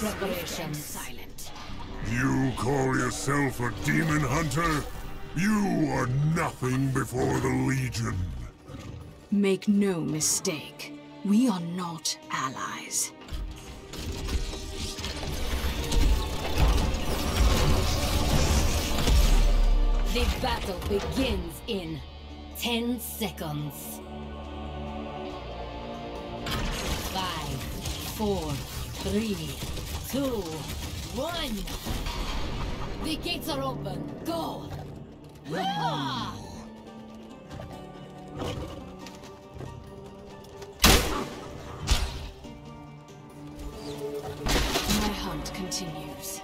Preparation silent. You call yourself a demon hunter? You are nothing before the Legion. Make no mistake. We are not allies. The battle begins in 10 seconds. Five, four, three, two, one. The gates are open. Go! My hunt continues.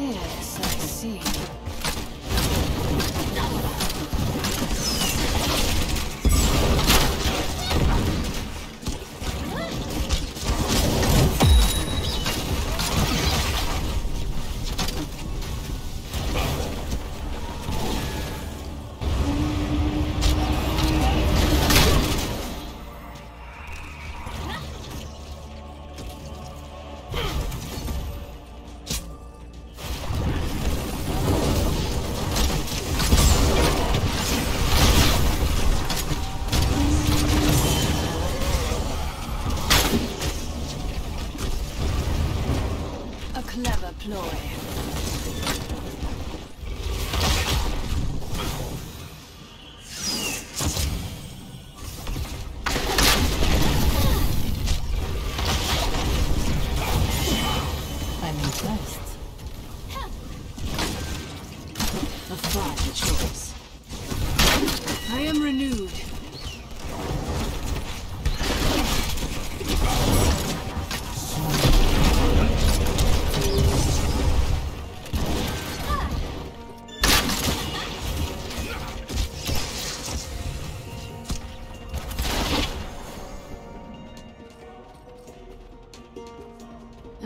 Yes, I see. Clever ploy.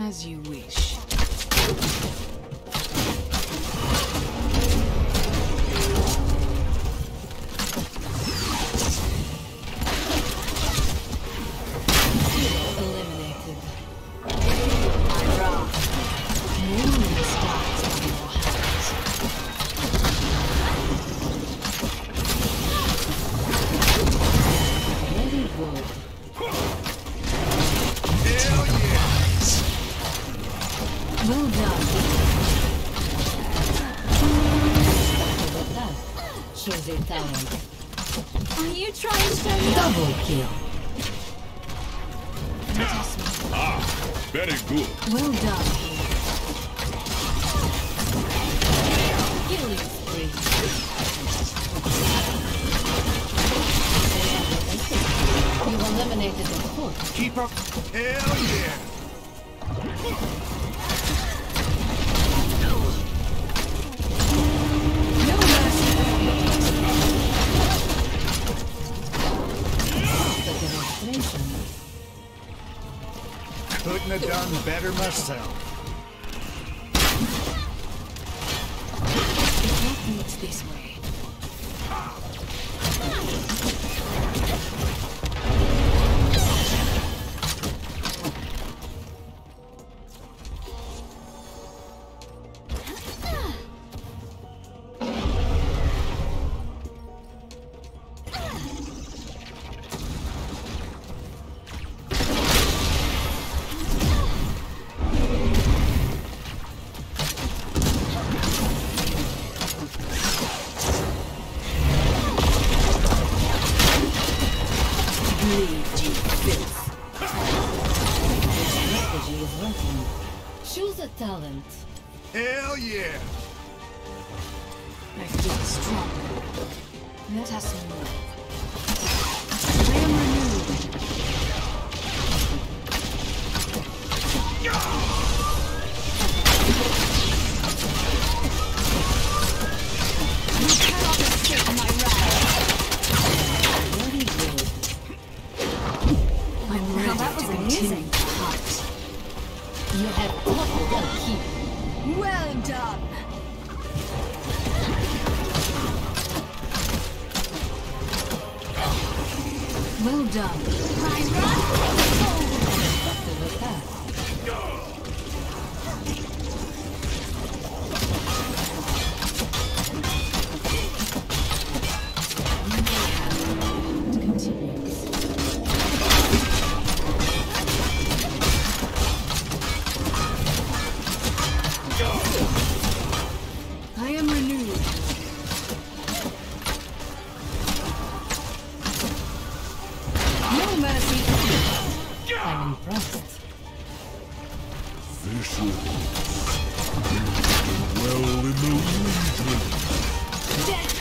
As you wish. Well done. Shows your talent. Are you trying to show me Double kill. Ah, very good. Well done. Killing spree. You've eliminated the foot. Keep up. Hell yeah. Couldn't have done better myself. Not meet this way. Hell yeah! I feel strong. Let us move. I am renewed. You cannot my I'm ready to continue. You have conquered the heat. Well done. Well done. Effective mercy. I'm impressed. Vicious. Well in the region.